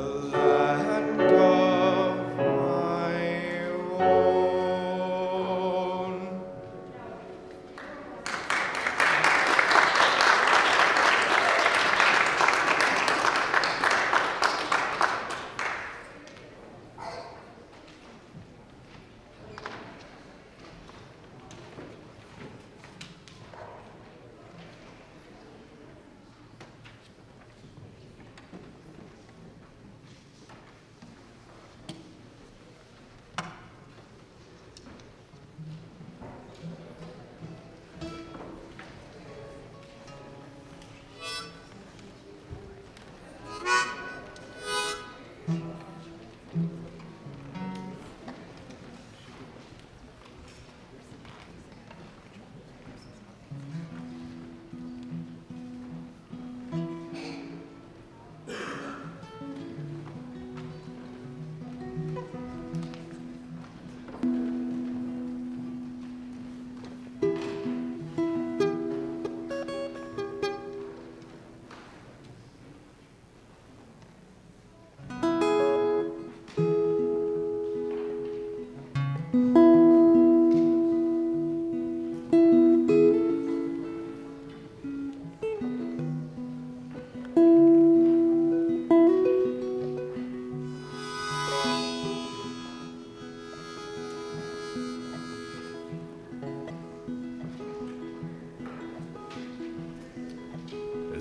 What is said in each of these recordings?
Oh.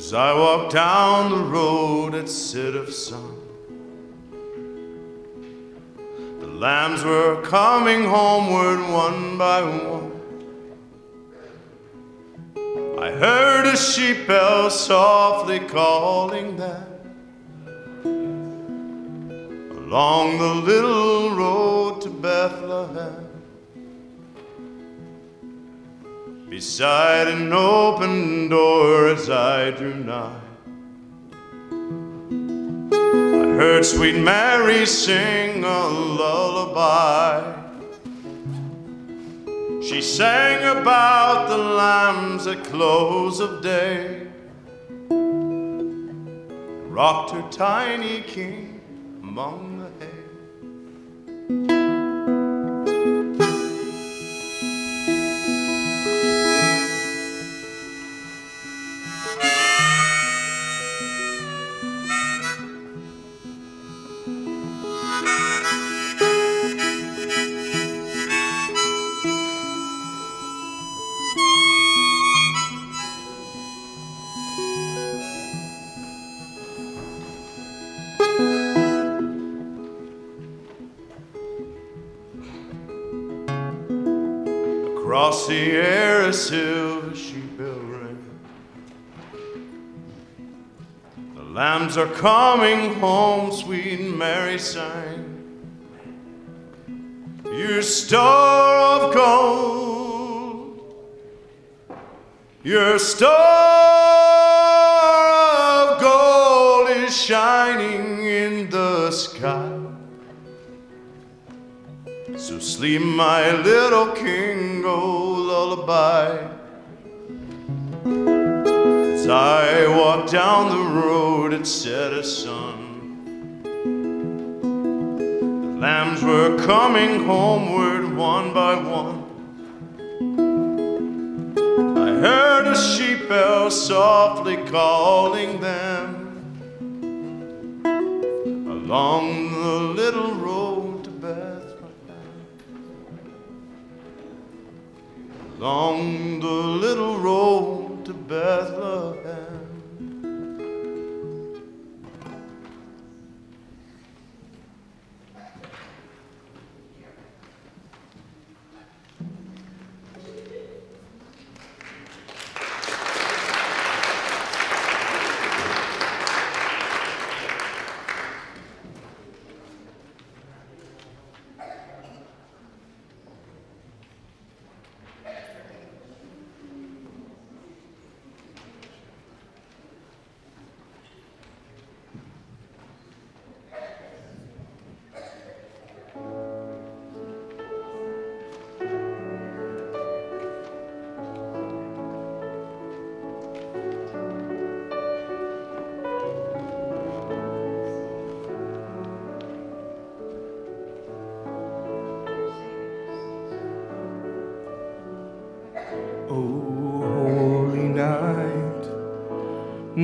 As I walk down the road at set of sun, the lambs were coming homeward one by one. I heard a sheep bell softly calling them along the little road to Bethlehem. Beside an open Sweet Mary, sing a lullaby. She sang about the lambs at close of day, rocked her tiny king among Across the a silver sheep ring. The lambs are coming home, sweet Mary sang. Your star of gold, your star sleep, my little king, oh lullaby. As I walk down the road at set of sun, the lambs were coming homeward one by one. I heard a sheep bell softly calling them along the little road along the little road to Bethlehem.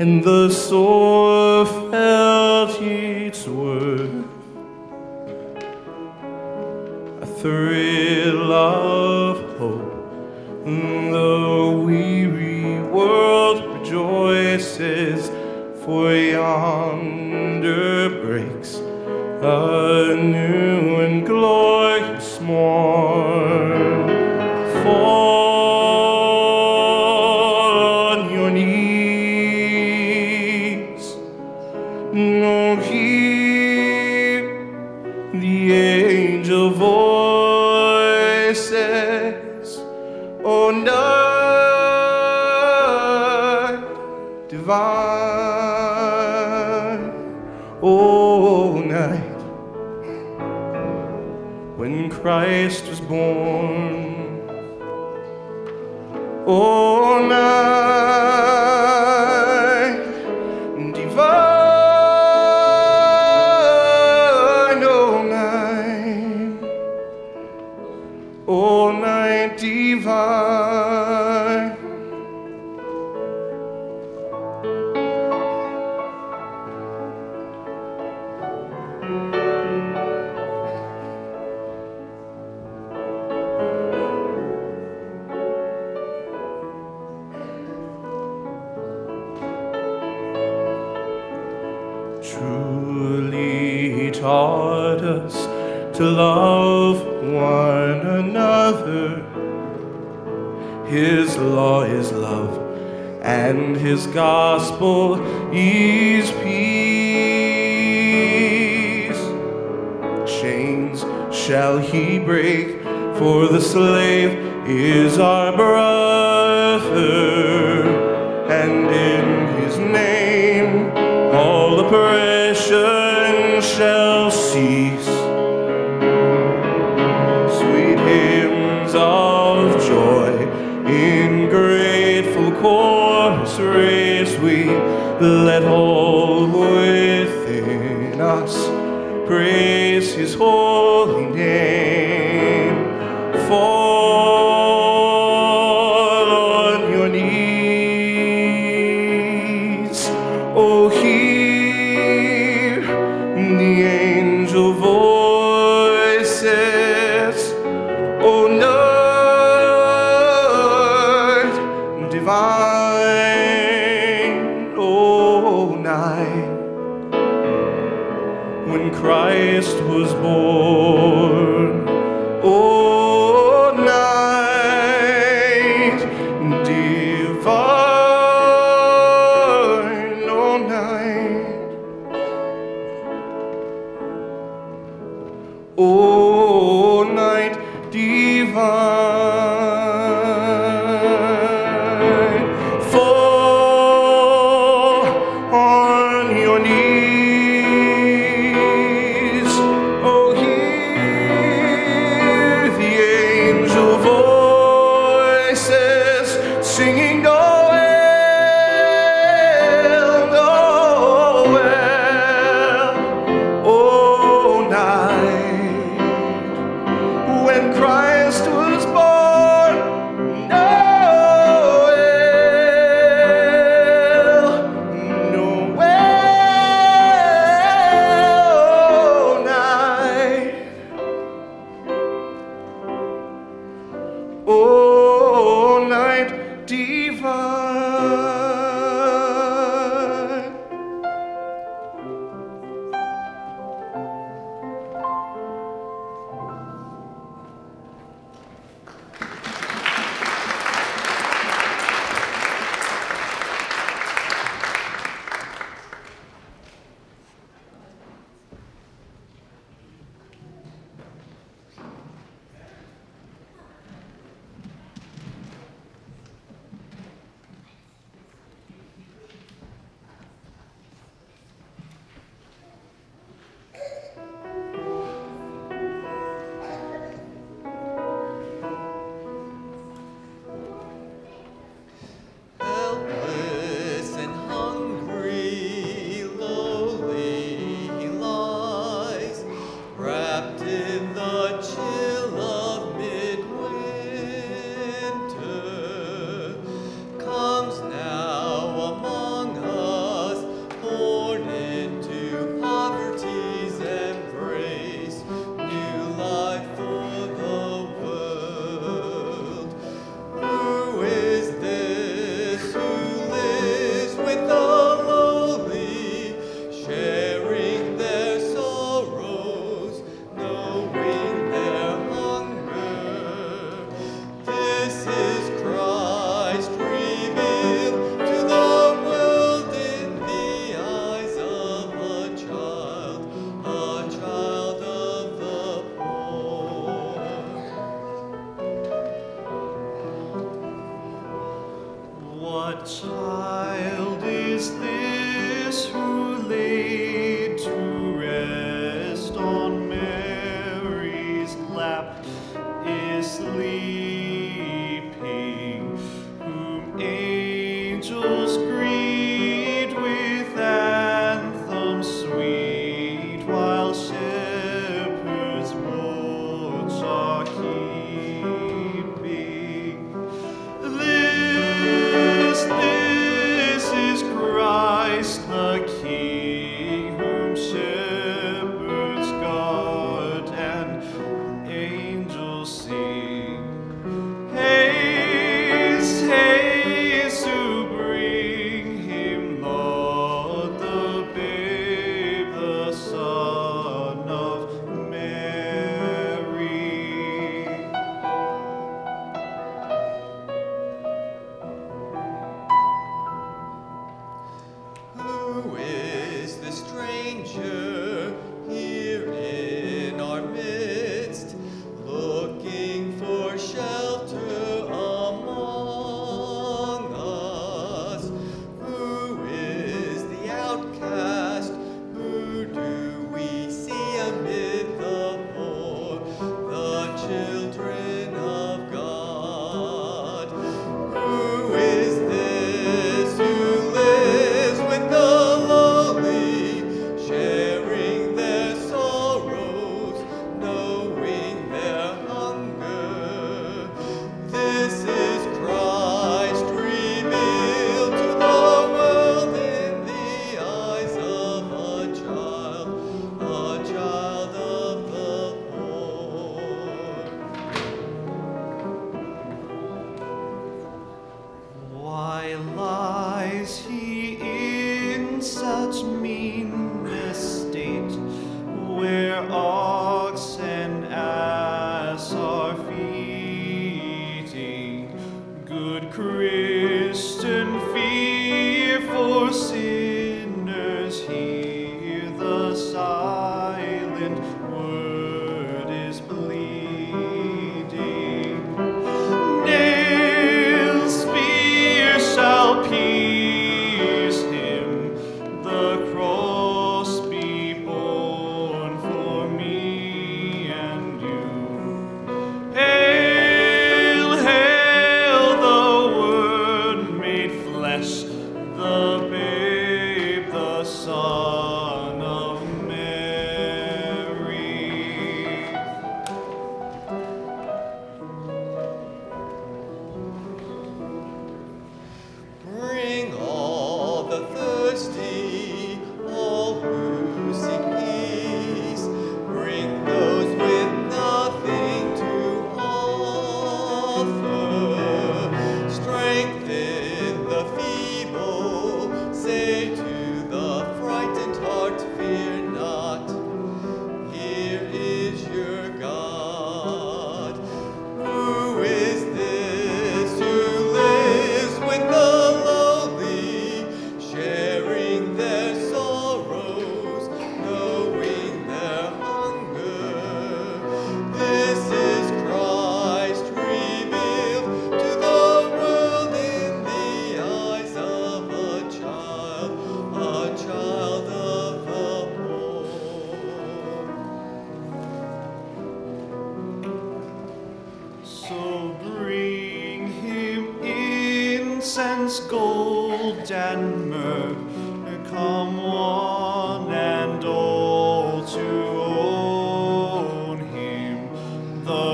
and the soul felt its worth. A thrill of hope, the weary world rejoices, for yonder breaks a new Christ was born. O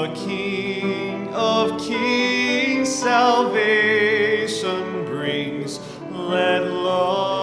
the King of kings. Salvation brings. Let loving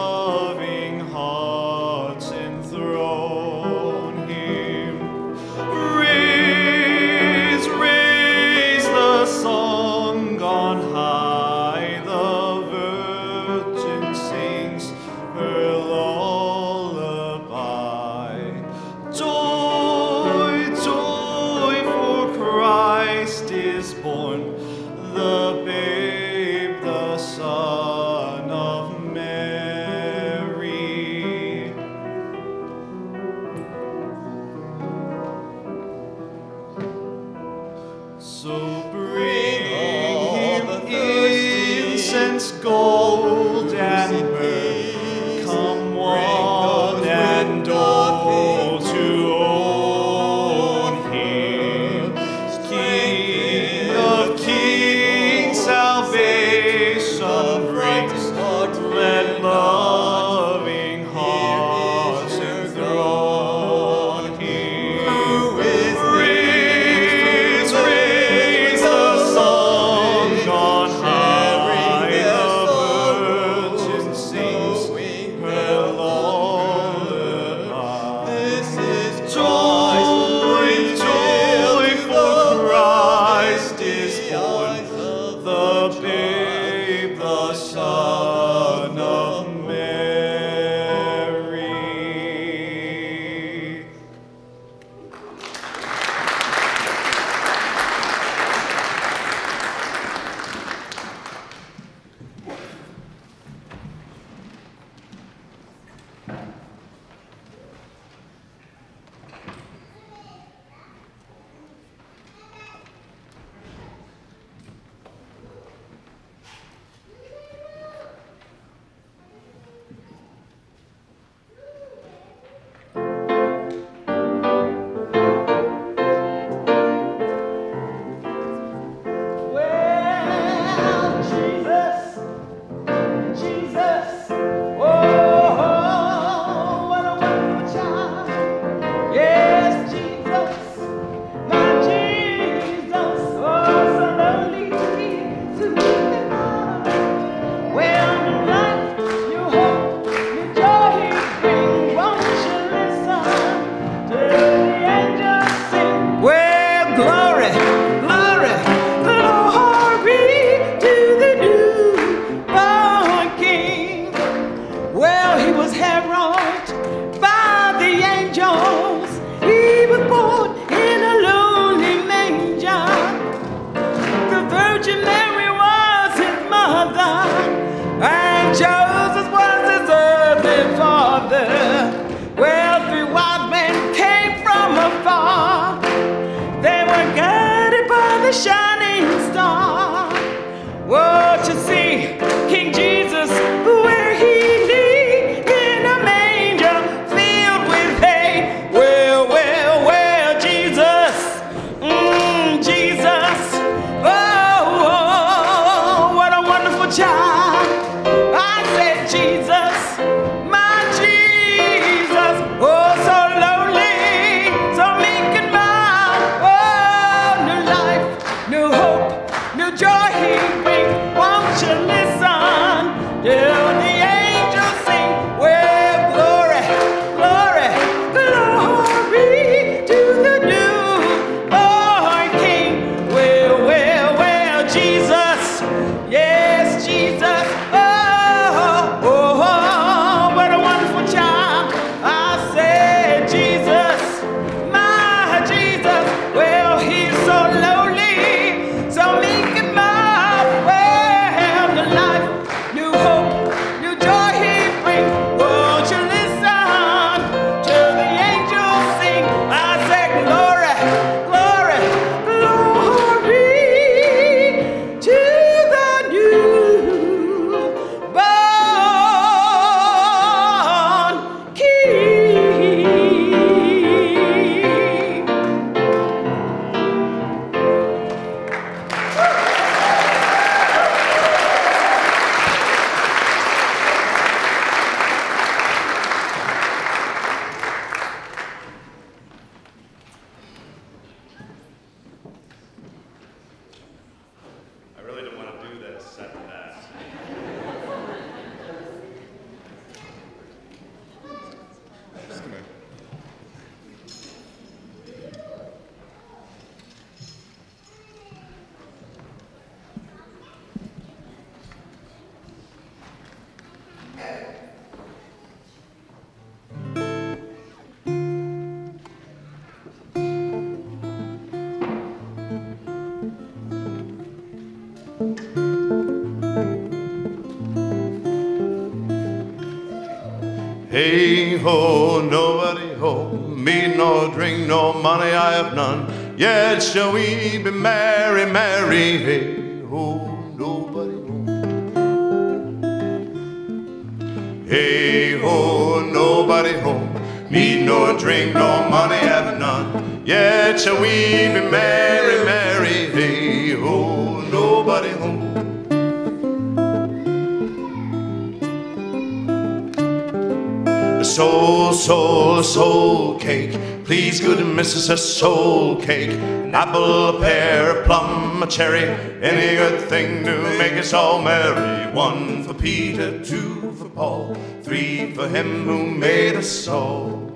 Mrs. A soul cake. An apple, a pear, a plum, a cherry. Any good thing to make us all merry. One for Peter, two for Paul, three for him who made us all.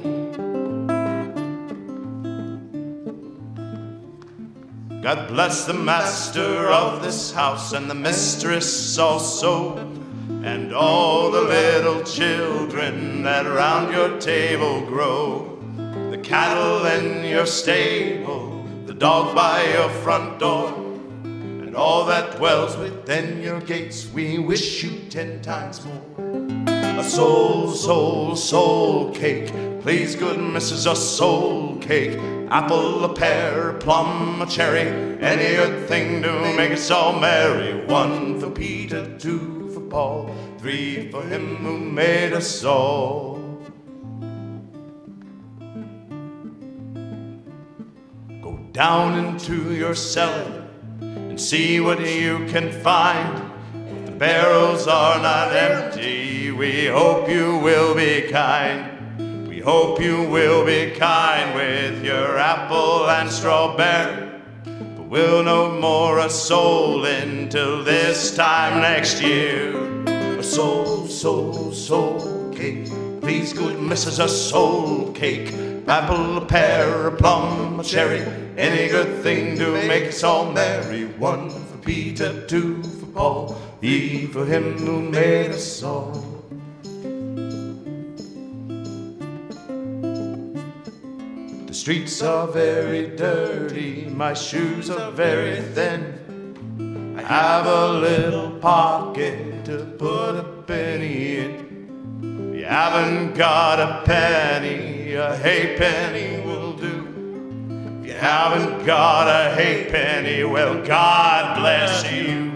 God bless the master of this house and the mistress also, and all the little children that around your table grow. The cattle in your stable, the dog by your front door, and all that dwells within your gates. We wish you ten times more. A soul, soul, soul cake. Please, good Mrs. A soul cake. Apple, a pear, a plum, a cherry. Any good thing to make us all merry. One for Peter, two for Paul, three for him who made us all. Down into your cellar and see what you can find. If the barrels are not empty. We hope you will be kind. We hope you will be kind with your apple and strawberry. But we'll no more a soul until this time next year. A soul, soul, soul cake. Please, good Mrs. A soul cake. Apple, a pear, a plum, a cherry. Any good thing to make us all merry. One for Peter, two for Paul, three for him who made us all. The streets are very dirty, my shoes are very thin. I have a little pocket to put a penny in. Haven't got a penny, a halfpenny will do. If you haven't got a halfpenny, well, God bless you.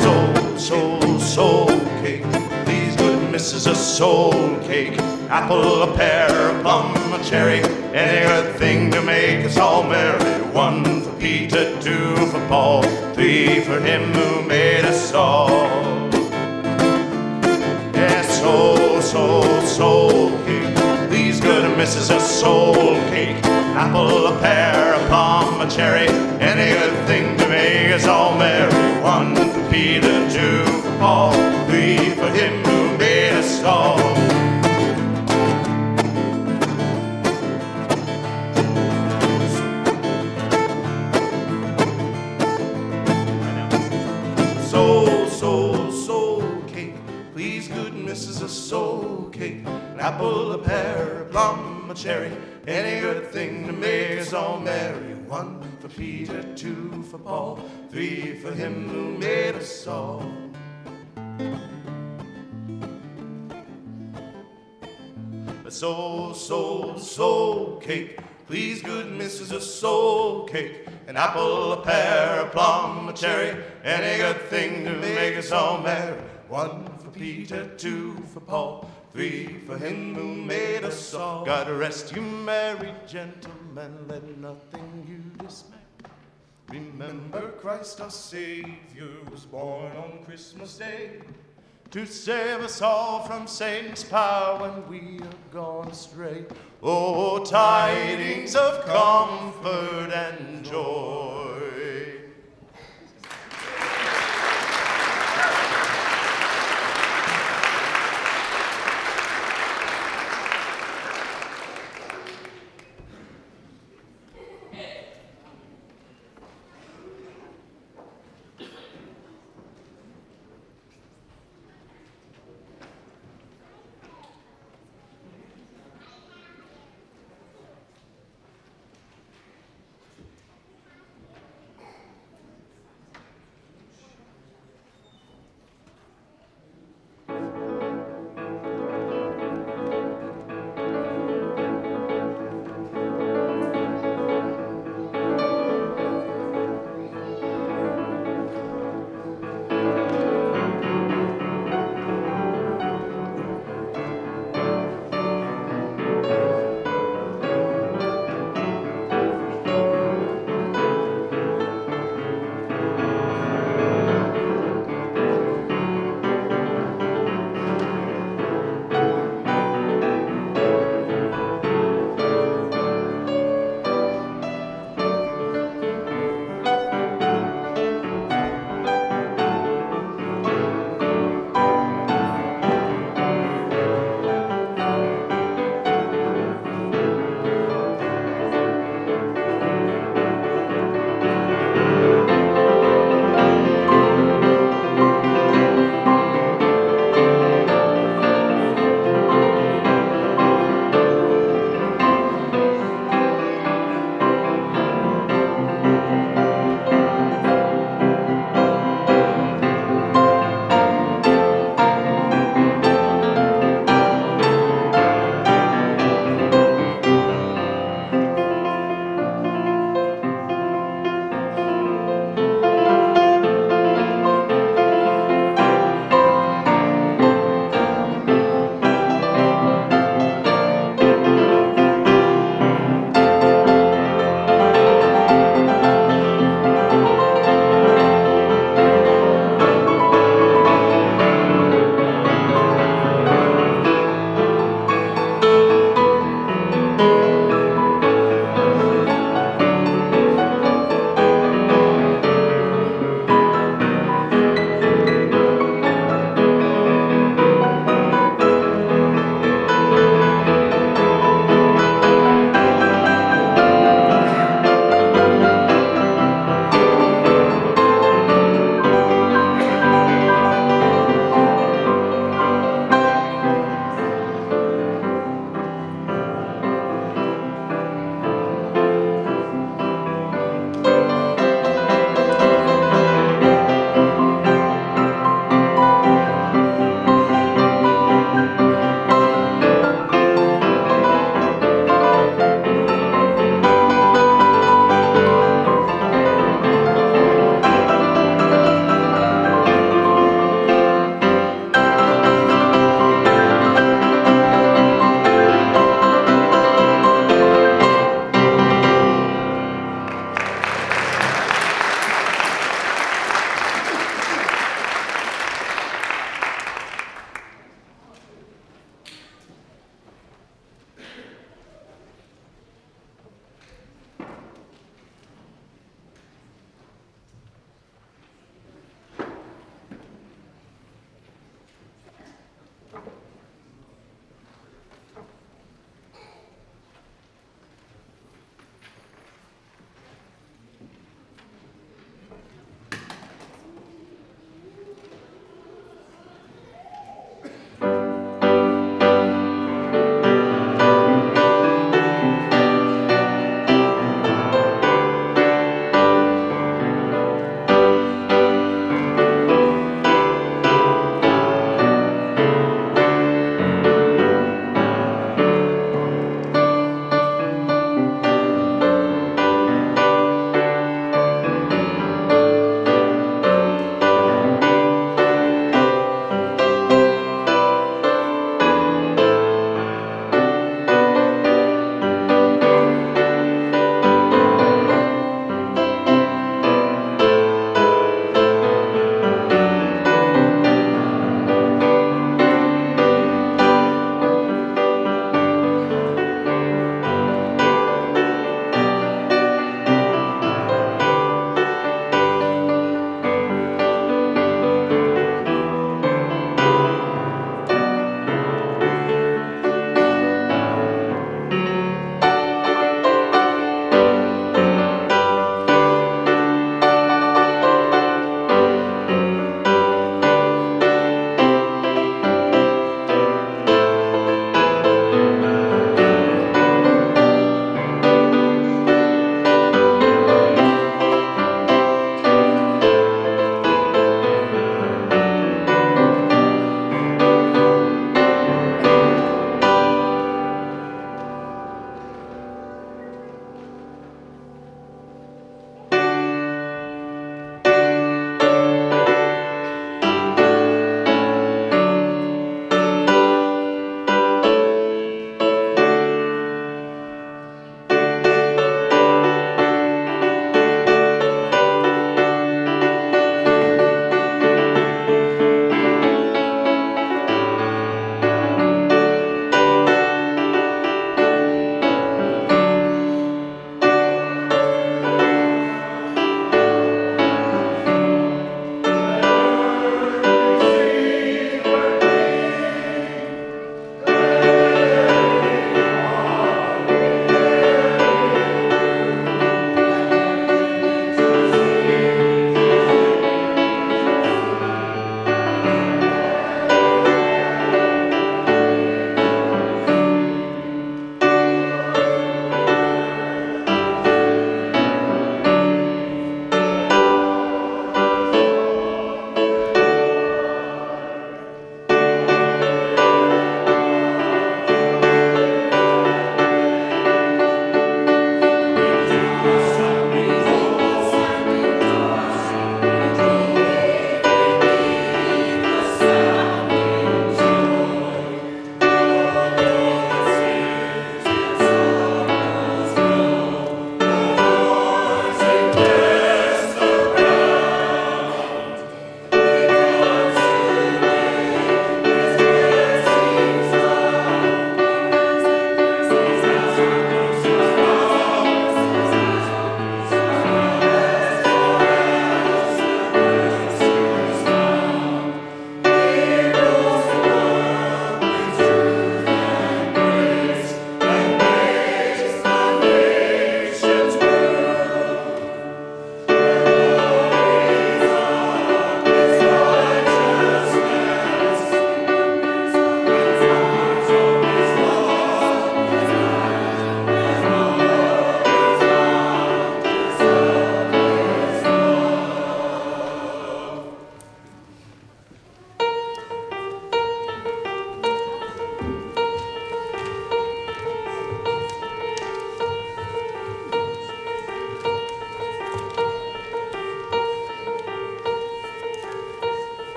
Soul, soul, soul, cake. These good misses a soul cake. Apple, a pear, a plum, a cherry. Any good thing to make us all merry. One for Peter, two for Paul, three for him who made us all. Soul, soul, cake. These good misses a soul cake. Apple, a pear, a plum, a cherry. Any good thing to make us all merry. One for Peter, two for Paul, three for him who made us all. Soul cake. An apple, a pear, a plum, a cherry. Any good thing to make us all merry. One for Peter, two for Paul, three for him who made us all. A soul, soul, soul cake. Please, good misses a soul cake. An apple, a pear, a plum, a cherry. Any good thing to make us all merry. One Peter, two for Paul, three for him who made us all. God rest you, merry gentlemen, let nothing you dismay. Remember Christ our Savior was born on Christmas Day to save us all from Satan's power when we have gone astray. Oh, tidings of comfort and joy.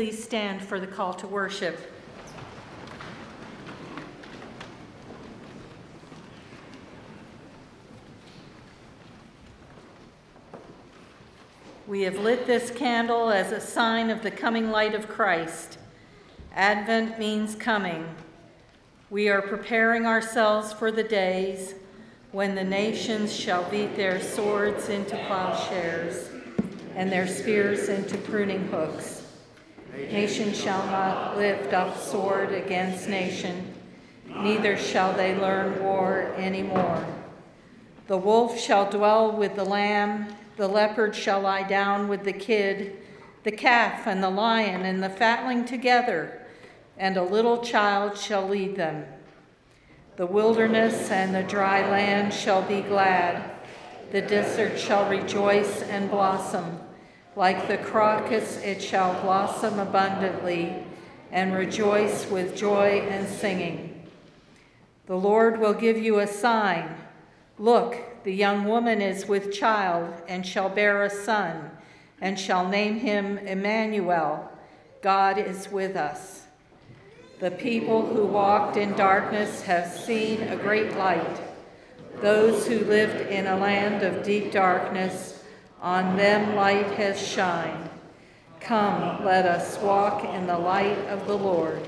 Please stand for the call to worship? We have lit this candle as a sign of the coming light of Christ. Advent means coming. We are preparing ourselves for the days when the nations shall beat their swords into plowshares and their spears into pruning hooks. Nation shall not lift up sword against nation, neither shall they learn war any more. The wolf shall dwell with the lamb, the leopard shall lie down with the kid, the calf and the lion and the fatling together, and a little child shall lead them. The wilderness and the dry land shall be glad, the desert shall rejoice and blossom. Like the crocus, it shall blossom abundantly and rejoice with joy and singing. The Lord will give you a sign. Look, the young woman is with child and shall bear a son, and shall name him Emmanuel. God is with us. The people who walked in darkness have seen a great light. Those who lived in a land of deep darkness, on them light has shined. Come, let us walk in the light of the Lord.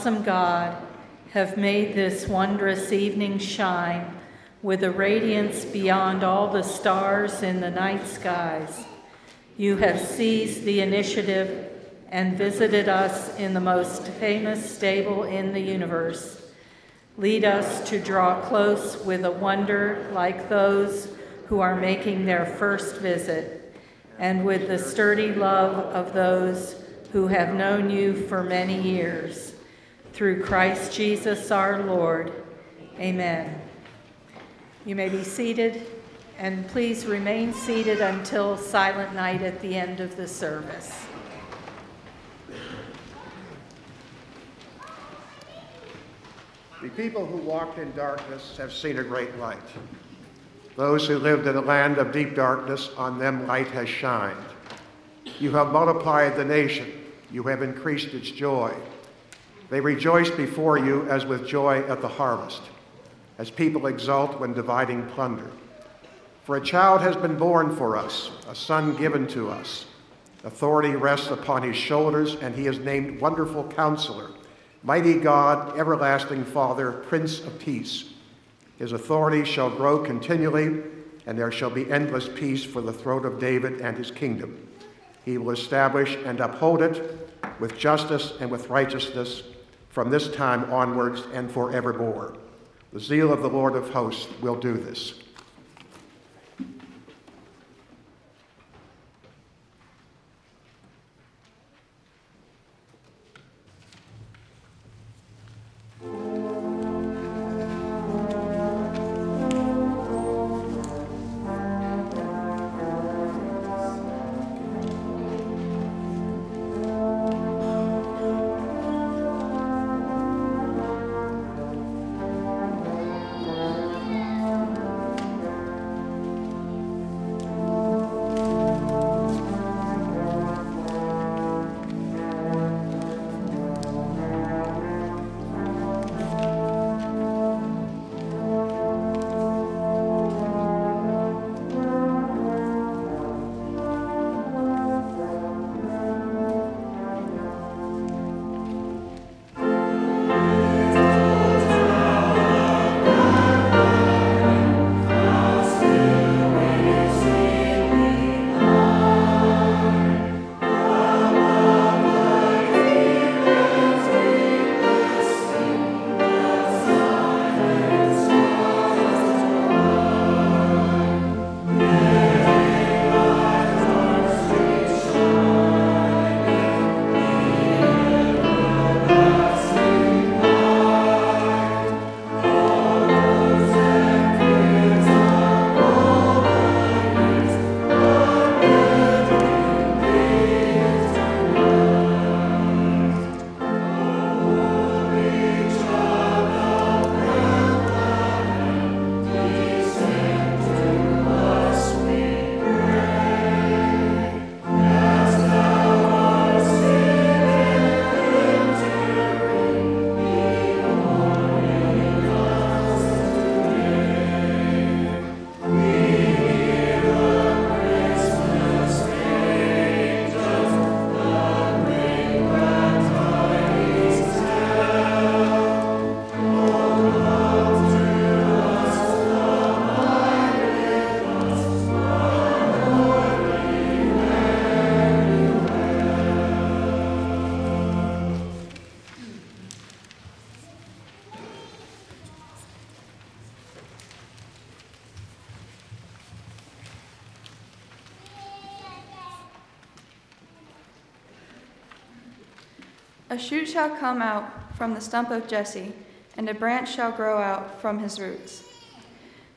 Awesome God, have made this wondrous evening shine with a radiance beyond all the stars in the night skies. You have seized the initiative and visited us in the most famous stable in the universe. Lead us to draw close with a wonder like those who are making their first visit, and with the sturdy love of those who have known you for many years. Through Christ Jesus our Lord. Amen. You may be seated, and please remain seated until Silent Night at the end of the service. The people who walked in darkness have seen a great light. Those who lived in a land of deep darkness, on them light has shined. You have multiplied the nation, you have increased its joy. They rejoice before you as with joy at the harvest, as people exult when dividing plunder. For a child has been born for us, a son given to us. Authority rests upon his shoulders, and he is named Wonderful Counselor, Mighty God, Everlasting Father, Prince of Peace. His authority shall grow continually, and there shall be endless peace for the throne of David and his kingdom. He will establish and uphold it with justice and with righteousness from this time onwards and forevermore. The zeal of the Lord of hosts will do this. Shoot shall come out from the stump of Jesse, and a branch shall grow out from his roots.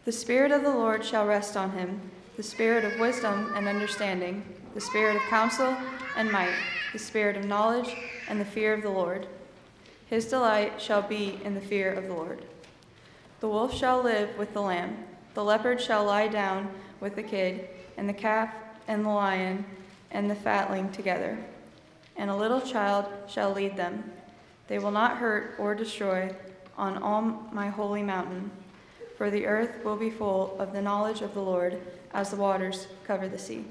The Spirit of the Lord shall rest on him the Spirit of wisdom and understanding, the Spirit of counsel and might, the Spirit of knowledge and the fear of the Lord. His delight shall be in the fear of the Lord. The wolf shall live with the lamb, the leopard shall lie down with the kid, and the calf and the lion and the fatling together and a little child shall lead them. They will not hurt or destroy on all my holy mountain, for the earth will be full of the knowledge of the Lord as the waters cover the sea.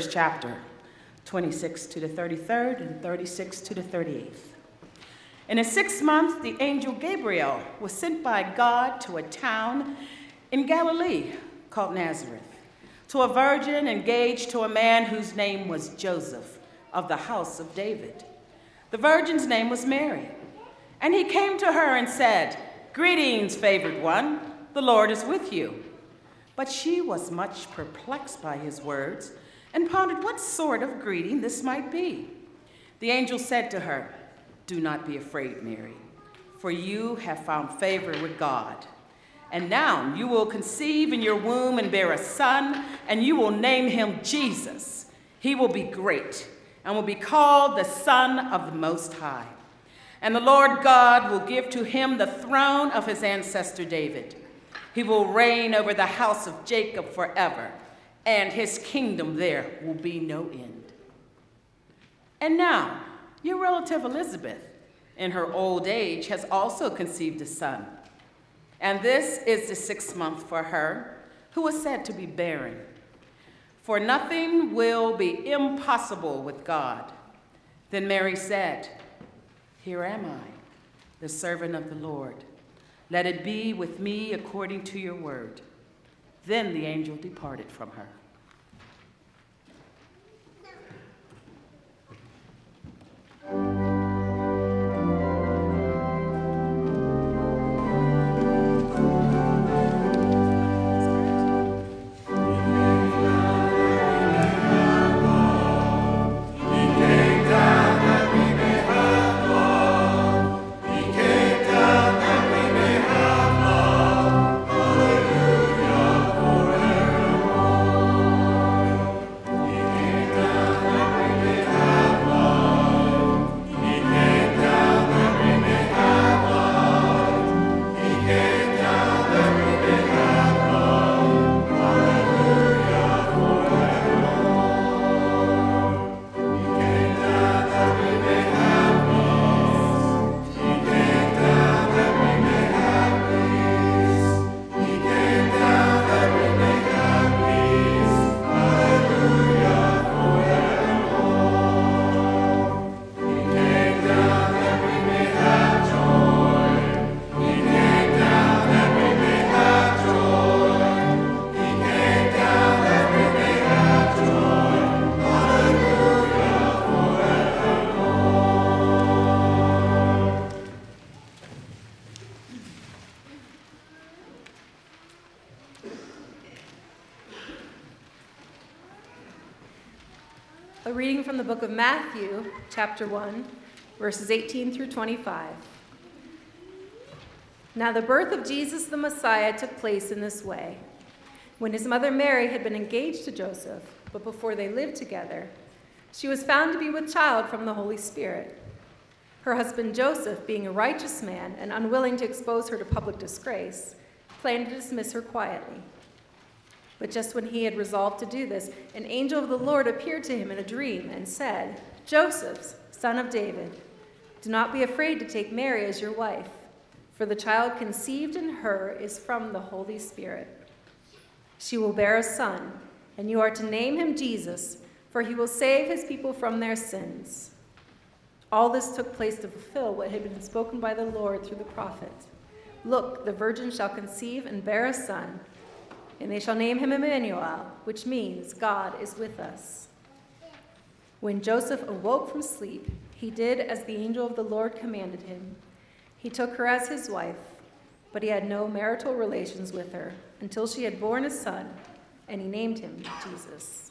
First chapter, 26 to the 33rd and 36 to the 38th. In the sixth month, the angel Gabriel was sent by God to a town in Galilee called Nazareth, to a virgin engaged to a man whose name was Joseph of the house of David. The virgin's name was Mary. And he came to her and said, Greetings, favored one, the Lord is with you. But she was much perplexed by his words and pondered what sort of greeting this might be. The angel said to her, Do not be afraid, Mary, for you have found favor with God. And now you will conceive in your womb and bear a son, and you will name him Jesus. He will be great and will be called the Son of the Most High. And the Lord God will give to him the throne of his ancestor David. He will reign over the house of Jacob forever, and his kingdom there will be no end. And now, your relative Elizabeth, in her old age, has also conceived a son. And this is the sixth month for her, who was said to be barren. For nothing will be impossible with God. Then Mary said, Here am I, the servant of the Lord. Let it be with me according to your word. Then the angel departed from her. A book of Matthew, chapter 1, verses 18 through 25. Now, the birth of Jesus the Messiah took place in this way. When his mother Mary had been engaged to Joseph, but before they lived together, she was found to be with child from the Holy Spirit. Her husband Joseph, being a righteous man and unwilling to expose her to public disgrace, planned to dismiss her quietly. But just when he had resolved to do this, an angel of the Lord appeared to him in a dream and said, Joseph, son of David, do not be afraid to take Mary as your wife, for the child conceived in her is from the Holy Spirit. She will bear a son, and you are to name him Jesus, for he will save his people from their sins. All this took place to fulfill what had been spoken by the Lord through the prophet. Look, the virgin shall conceive and bear a son and they shall name him Emmanuel, which means God is with us. When Joseph awoke from sleep, he did as the angel of the Lord commanded him. He took her as his wife, but he had no marital relations with her until she had borne a son, and he named him Jesus.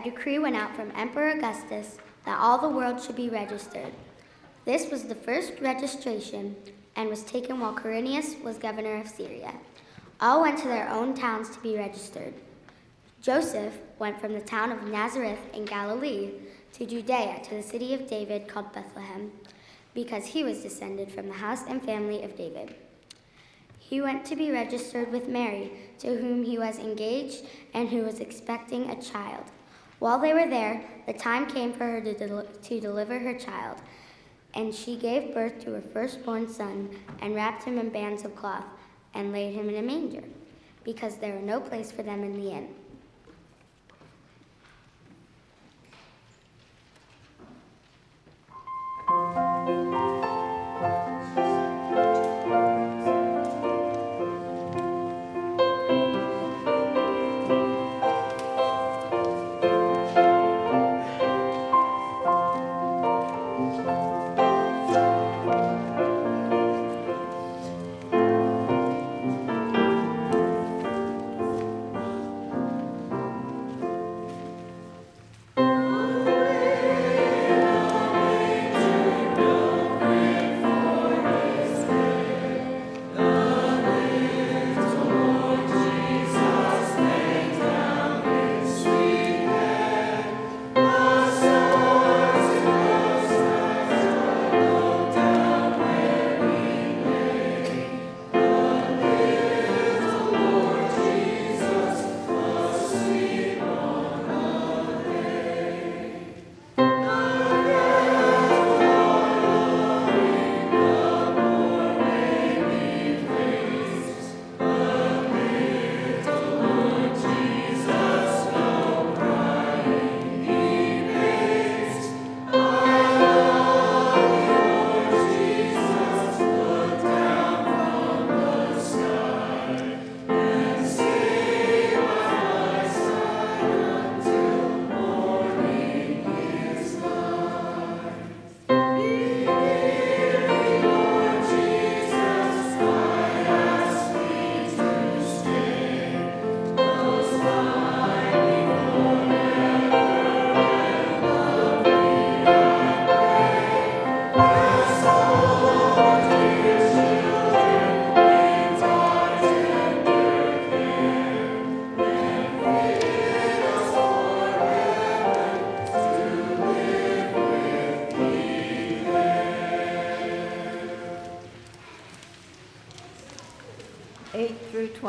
A decree went out from Emperor Augustus that all the world should be registered. This was the first registration and was taken while Quirinius was governor of Syria. All went to their own towns to be registered. Joseph went from the town of Nazareth in Galilee to Judea to the city of David called Bethlehem, because he was descended from the house and family of David. He went to be registered with Mary, to whom he was engaged and who was expecting a child. While they were there, the time came for her to, del- to deliver her child. And she gave birth to her firstborn son, and wrapped him in bands of cloth, and laid him in a manger, because there were no place for them in the inn. Eight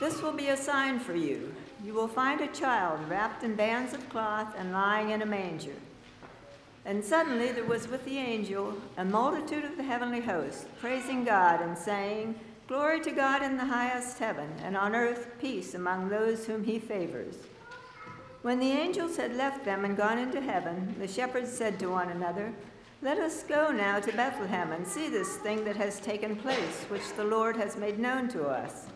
This will be a sign for you. You will find a child wrapped in bands of cloth and lying in a manger. And suddenly there was with the angel a multitude of the heavenly host, praising God and saying, Glory to God in the highest heaven, and on earth peace among those whom he favors. When the angels had left them and gone into heaven, the shepherds said to one another, Let us go now to Bethlehem and see this thing that has taken place, which the Lord has made known to us.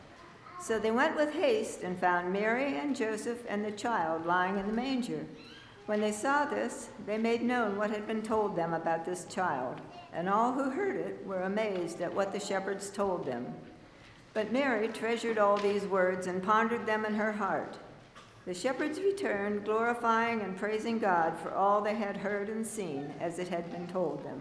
So they went with haste and found Mary and Joseph and the child lying in the manger. When they saw this, they made known what had been told them about this child, and all who heard it were amazed at what the shepherds told them. But Mary treasured all these words and pondered them in her heart. The shepherds returned, glorifying and praising God for all they had heard and seen as it had been told them.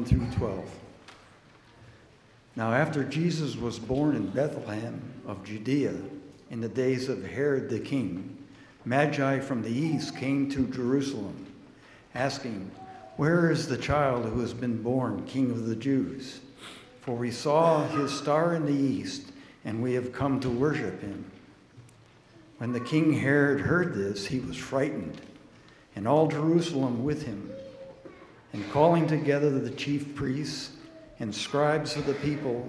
1 through 12. Now, after Jesus was born in Bethlehem of Judea in the days of Herod the king, Magi from the east came to Jerusalem, asking, Where is the child who has been born King of the Jews? For we saw his star in the east, and we have come to worship him. When the king Herod heard this, he was frightened, and all Jerusalem with him. And calling together the chief priests and scribes of the people,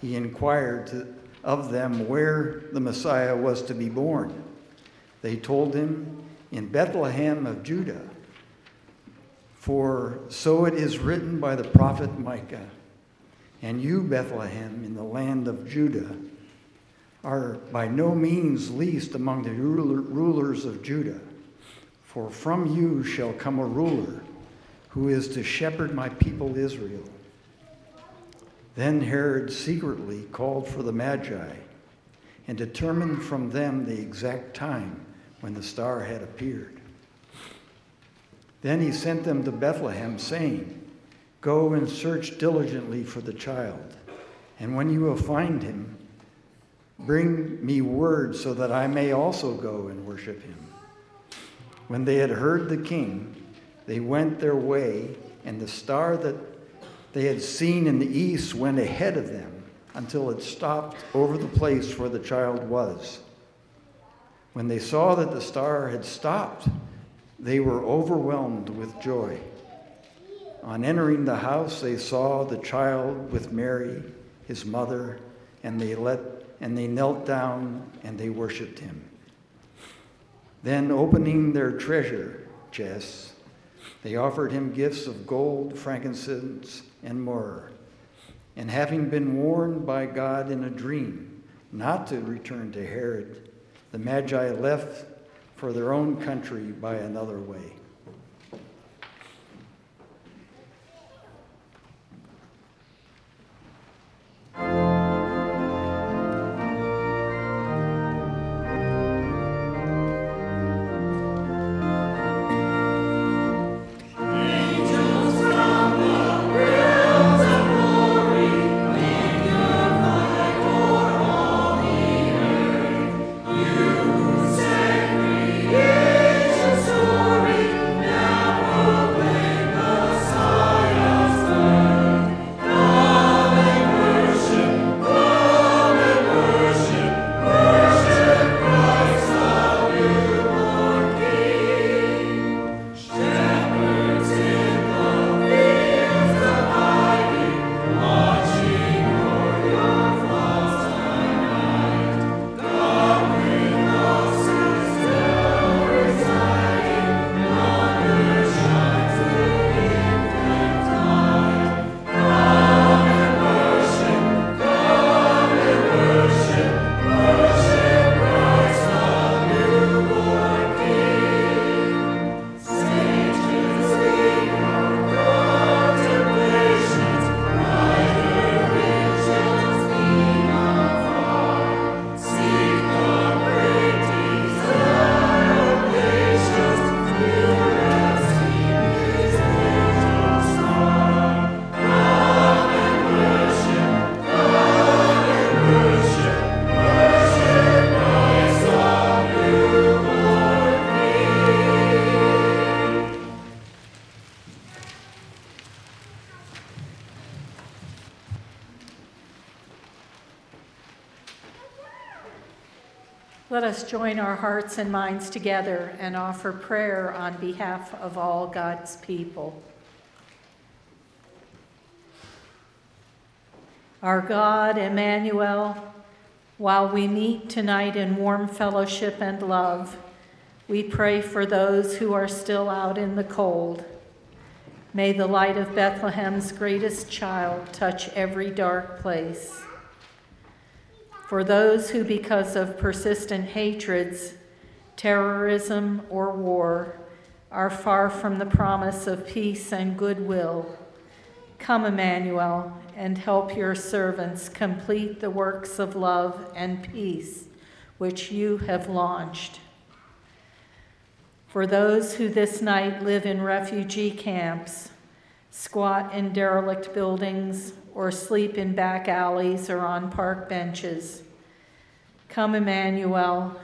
he inquired to, of them where the Messiah was to be born. They told him, In Bethlehem of Judah. For so it is written by the prophet Micah, And you, Bethlehem, in the land of Judah, are by no means least among the ruler, rulers of Judah. For from you shall come a ruler who is to shepherd my people Israel. Then Herod secretly called for the Magi and determined from them the exact time when the star had appeared. Then he sent them to Bethlehem, saying, Go and search diligently for the child, and when you will find him, bring me word so that I may also go and worship him. When they had heard the king, they went their way, and the star that they had seen in the east went ahead of them until it stopped over the place where the child was. When they saw that the star had stopped, they were overwhelmed with joy. On entering the house, they saw the child with Mary, his mother, and they let and they knelt down and they worshiped him. Then, opening their treasure chests, they offered him gifts of gold, frankincense, and myrrh. And having been warned by God in a dream not to return to Herod, the Magi left for their own country by another way. Us join our hearts and minds together and offer prayer on behalf of all God's people. Our God, Emmanuel, while we meet tonight in warm fellowship and love, we pray for those who are still out in the cold. May the light of Bethlehem's greatest child touch every dark place. For those who, because of persistent hatreds, terrorism, or war, are far from the promise of peace and goodwill, come, Emmanuel, and help your servants complete the works of love and peace which you have launched. For those who this night live in refugee camps, squat in derelict buildings, or sleep in back alleys or on park benches. Come, Emmanuel,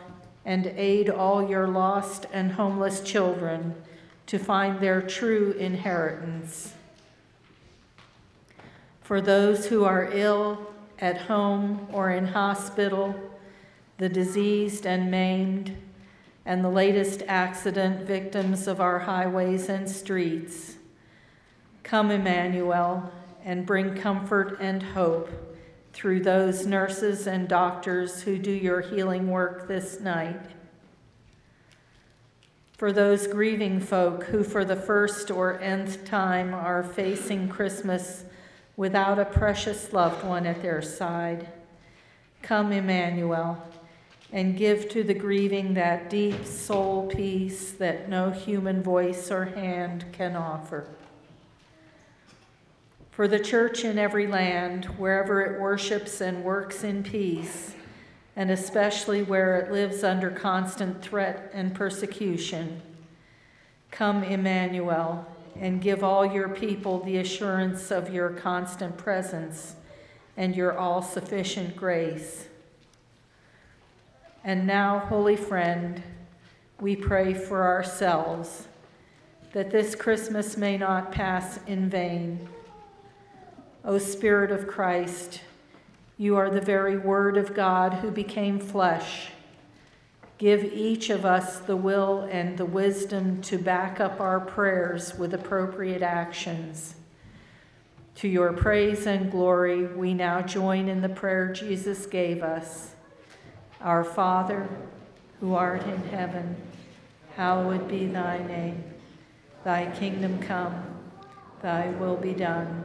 and aid all your lost and homeless children to find their true inheritance. For those who are ill at home or in hospital, the diseased and maimed, and the latest accident victims of our highways and streets, come, Emmanuel, and bring comfort and hope through those nurses and doctors who do your healing work this night. For those grieving folk who, for the first or nth time, are facing Christmas without a precious loved one at their side, come, Emmanuel, and give to the grieving that deep soul peace that no human voice or hand can offer. For the church in every land, wherever it worships and works in peace, and especially where it lives under constant threat and persecution, come, Emmanuel, and give all your people the assurance of your constant presence and your all sufficient grace. And now, holy friend, we pray for ourselves that this Christmas may not pass in vain. O Spirit of Christ, you are the very Word of God who became flesh. Give each of us the will and the wisdom to back up our prayers with appropriate actions. To your praise and glory, we now join in the prayer Jesus gave us. Our Father, who art in heaven, hallowed be thy name. Thy kingdom come, thy will be done,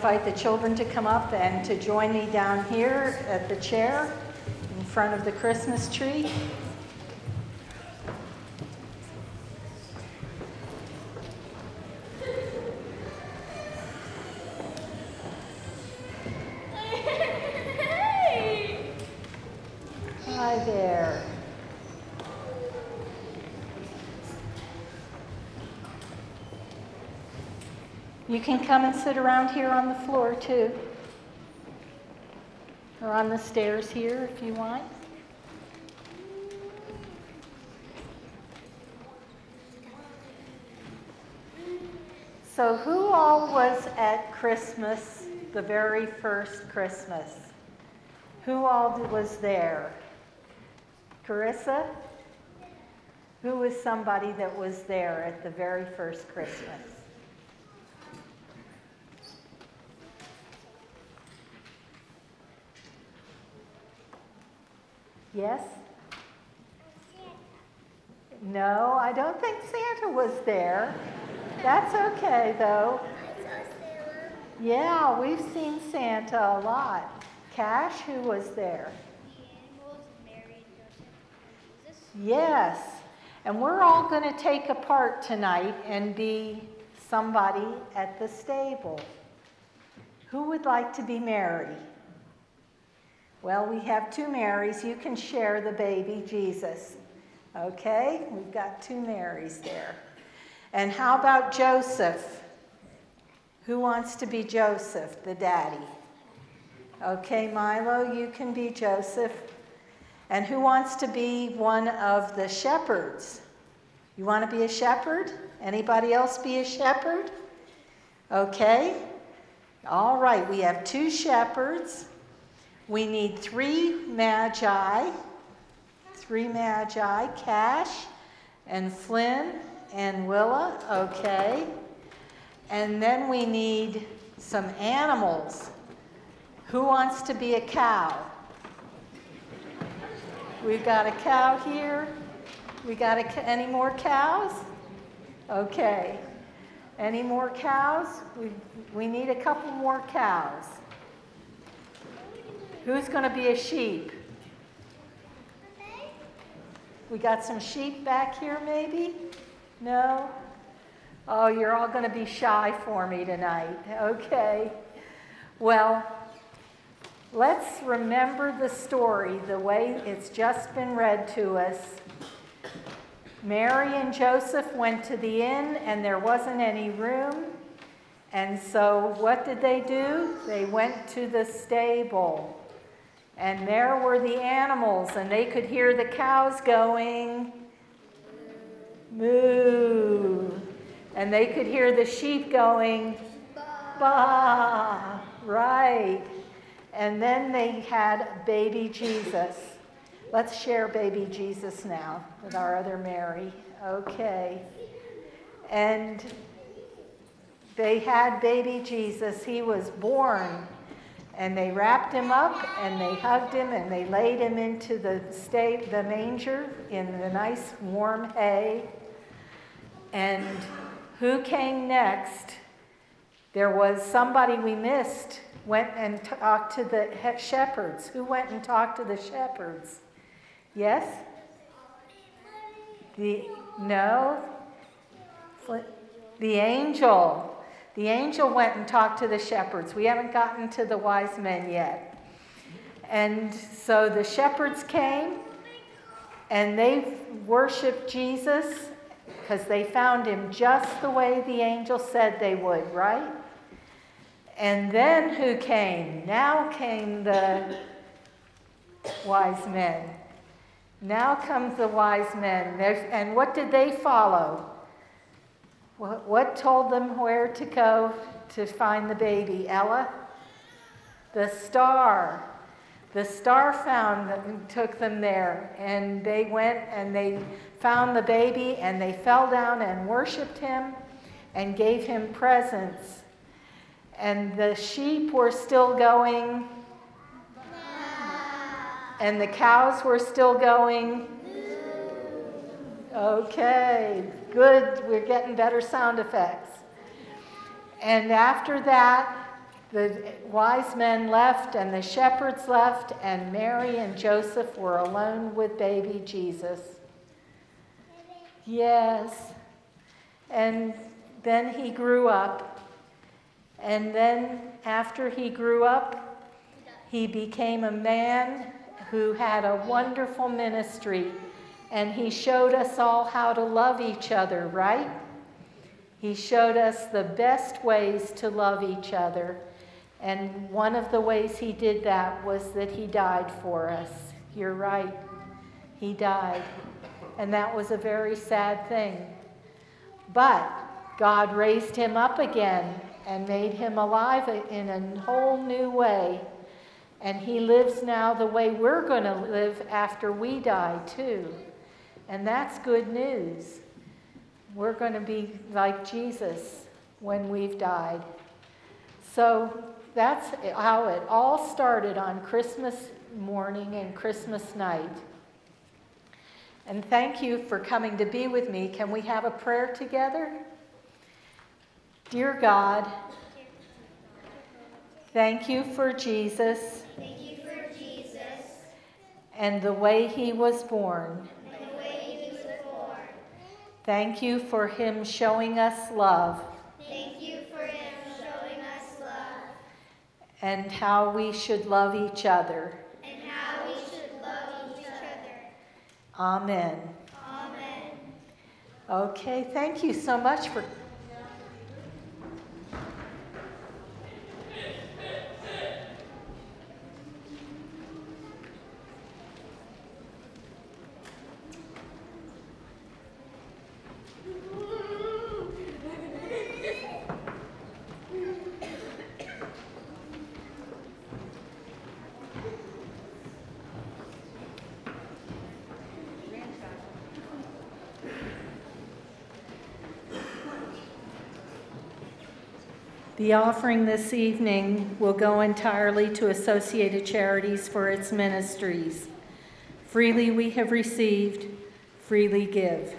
Invite the children to come up and to join me down here at the chair in front of the Christmas tree. Hi there. You can come and sit around here on the floor too. Or on the stairs here if you want. So, who all was at Christmas, the very first Christmas? Who all was there? Carissa? Who was somebody that was there at the very first Christmas? Yes? No, I don't think Santa was there. That's okay, though. Yeah, we've seen Santa a lot. Cash, who was there? Yes. And we're all going to take a part tonight and be somebody at the stable. Who would like to be Mary? Well, we have two Marys. You can share the baby Jesus. Okay? We've got two Marys there. And how about Joseph? Who wants to be Joseph, the daddy? Okay, Milo, you can be Joseph. And who wants to be one of the shepherds? You want to be a shepherd? Anybody else be a shepherd? Okay. All right, we have two shepherds. We need three magi, three magi, Cash and Flynn and Willa, okay. And then we need some animals. Who wants to be a cow? We've got a cow here. We got a, any more cows? Okay. Any more cows? We, we need a couple more cows. Who's going to be a sheep? We got some sheep back here, maybe? No? Oh, you're all going to be shy for me tonight. Okay. Well, let's remember the story the way it's just been read to us. Mary and Joseph went to the inn, and there wasn't any room. And so, what did they do? They went to the stable. And there were the animals, and they could hear the cows going, moo. And they could hear the sheep going, ba. Right. And then they had baby Jesus. Let's share baby Jesus now with our other Mary. Okay. And they had baby Jesus. He was born and they wrapped him up and they hugged him and they laid him into the state, the manger in the nice warm hay. And who came next? There was somebody we missed went and talked to the shepherds. Who went and talked to the shepherds? Yes? The no. The angel. The angel went and talked to the shepherds. We haven't gotten to the wise men yet. And so the shepherds came and they worshiped Jesus because they found him just the way the angel said they would, right? And then who came? Now came the wise men. Now comes the wise men. And what did they follow? What, told them where to go to find the baby? Ella? The star. The star found them, took them there, and they went and they found the baby, and they fell down and worshiped him and gave him presents. And the sheep were still going, and the cows were still going. Okay, good. We're getting better sound effects. And after that, The wise men left and the shepherds left, and Mary and Joseph were alone with baby Jesus. Yes. And then he grew up. And then, after he grew up, he became a man who had a wonderful ministry. And he showed us all how to love each other, right? He showed us the best ways to love each other. And one of the ways he did that was that he died for us. You're right. He died. And that was a very sad thing. But God raised him up again and made him alive in a whole new way. And he lives now the way we're going to live after we die, too. And that's good news. We're going to be like Jesus when we've died. So that's how it all started on Christmas morning and Christmas night. And thank you for coming to be with me. Can we have a prayer together? Dear God, thank you for Jesus. Thank you for Jesus. And the way he was born. And the way he was born. Thank you for him showing us love. Thank you for him showing us love. And how we should love each other. And how we should love each other. Amen. Amen. Okay, thank you so much for. The offering this evening will go entirely to Associated Charities for its ministries. Freely we have received, freely give.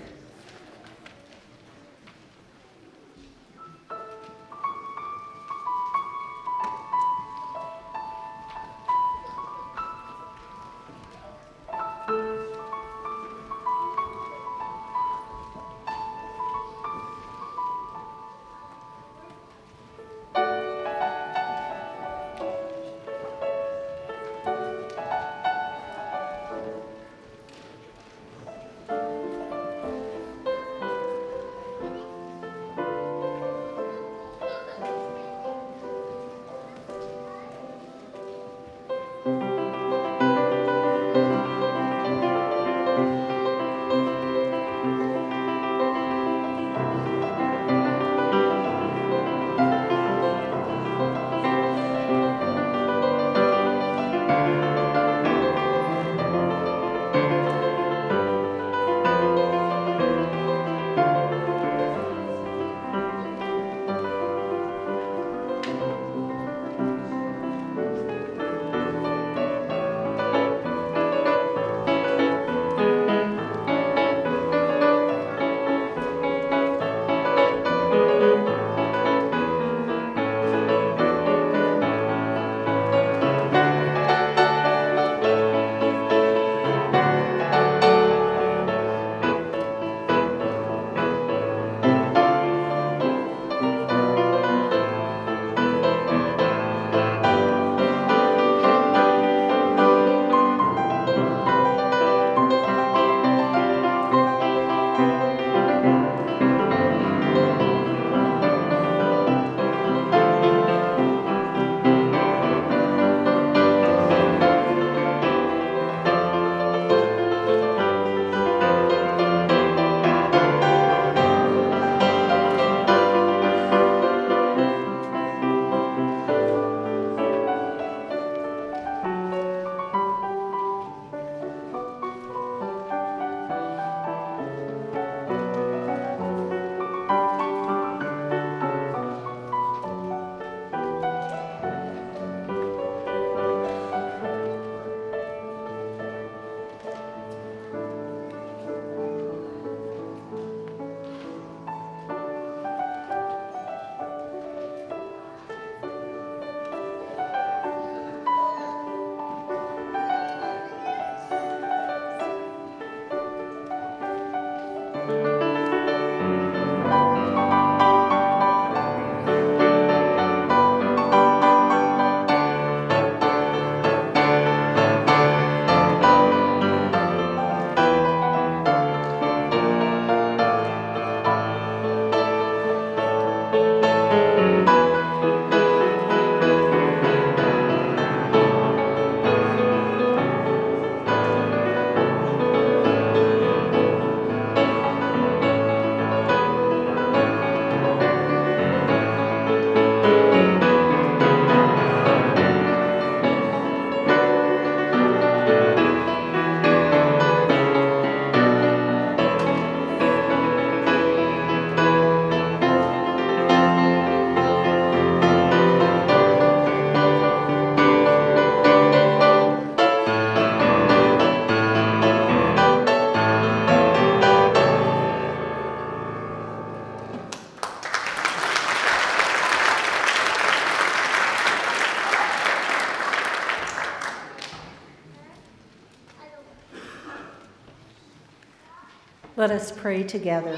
Let us pray together.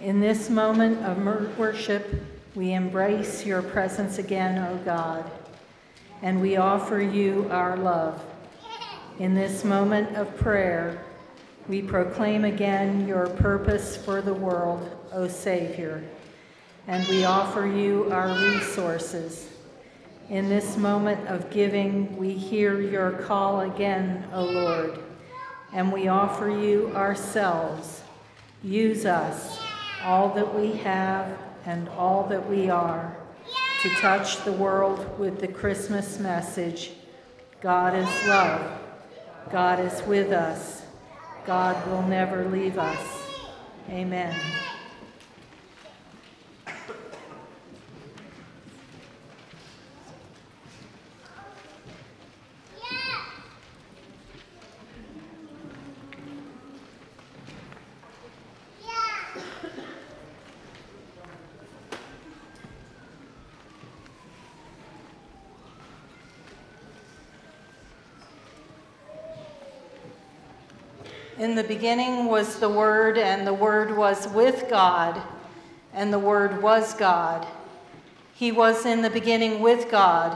In this moment of worship, we embrace your presence again, O God, and we offer you our love. In this moment of prayer, we proclaim again your purpose for the world, O Savior, and we offer you our resources. In this moment of giving, we hear your call again, O Lord, and we offer you ourselves. Use us, all that we have and all that we are, to touch the world with the Christmas message God is love, God is with us, God will never leave us. Amen. In the beginning was the Word, and the Word was with God, and the Word was God. He was in the beginning with God.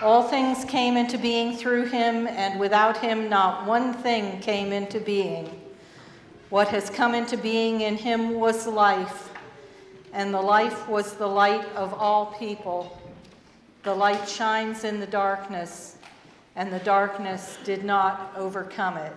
All things came into being through him, and without him, not one thing came into being. What has come into being in him was life, and the life was the light of all people. The light shines in the darkness, and the darkness did not overcome it.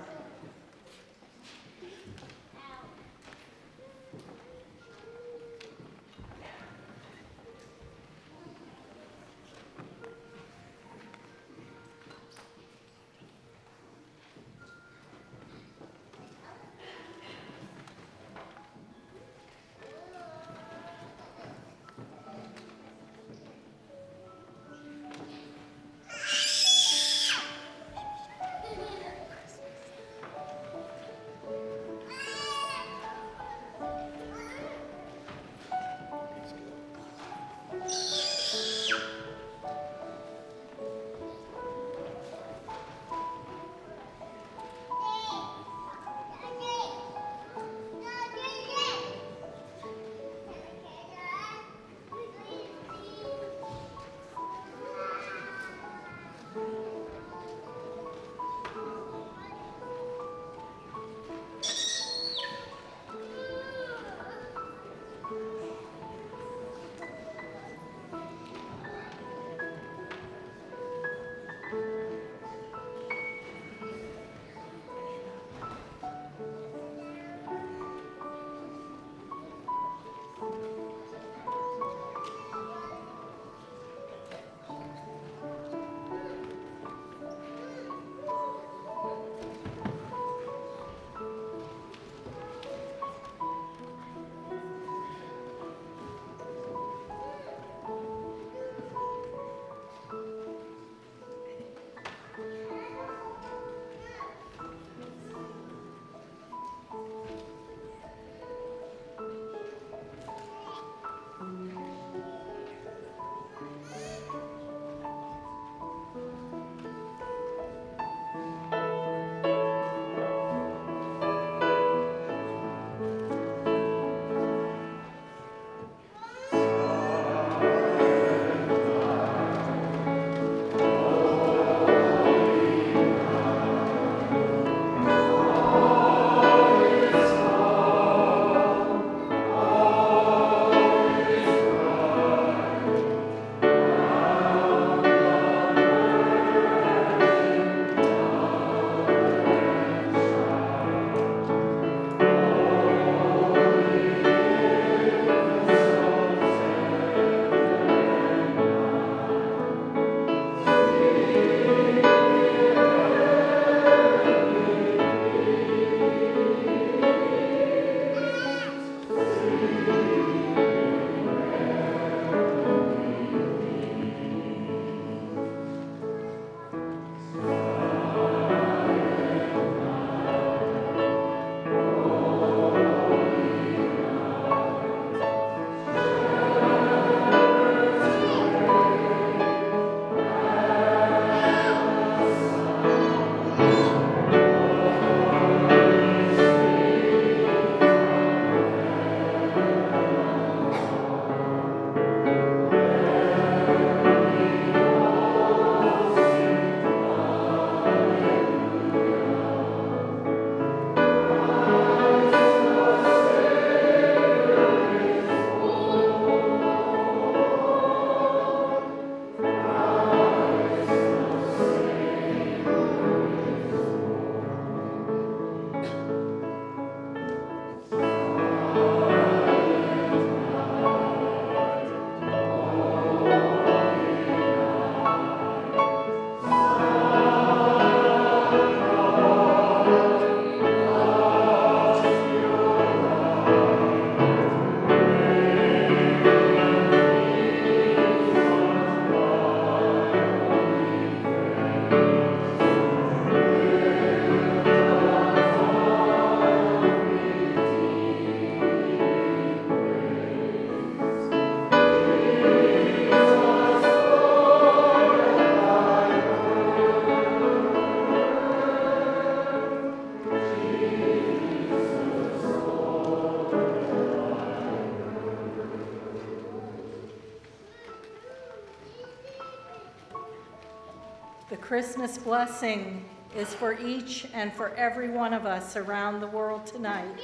Christmas blessing is for each and for every one of us around the world tonight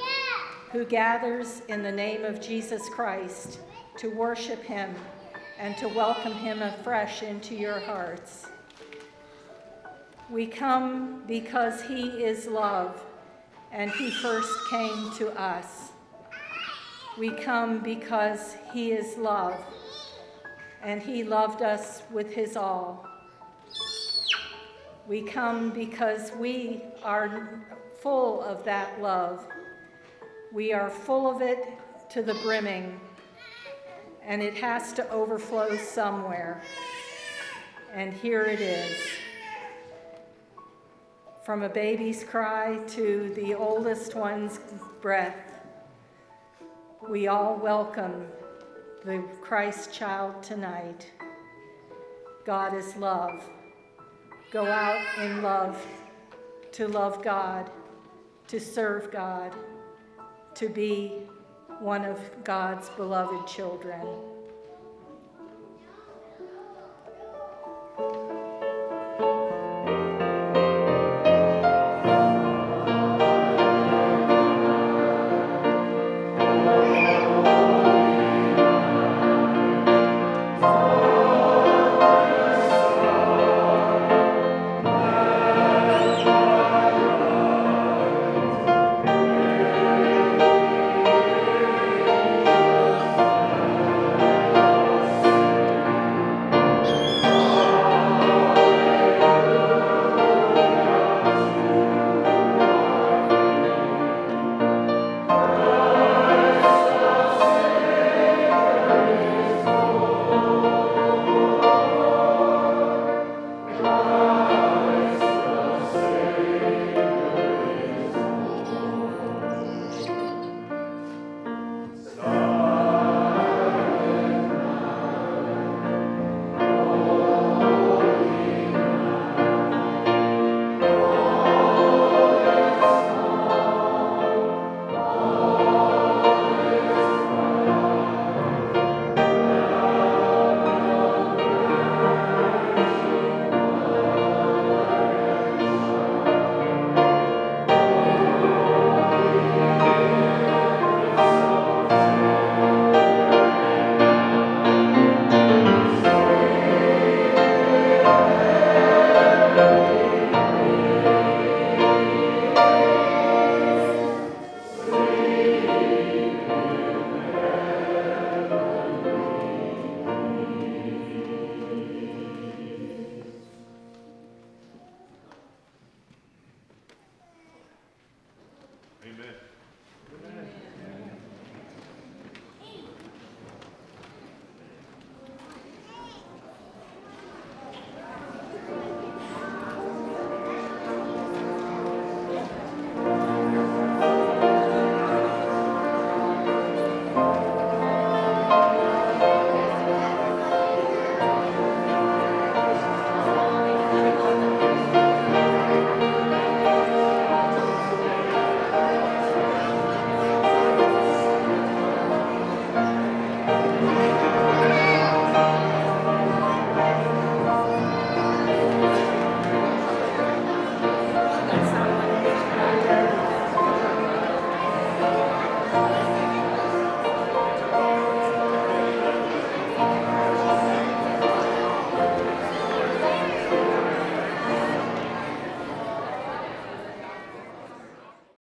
who gathers in the name of Jesus Christ to worship him and to welcome him afresh into your hearts. We come because he is love and he first came to us. We come because he is love and he loved us with his all. We come because we are full of that love. We are full of it to the brimming, and it has to overflow somewhere. And here it is. From a baby's cry to the oldest one's breath, we all welcome the Christ child tonight. God is love. Go out in love, to love God, to serve God, to be one of God's beloved children.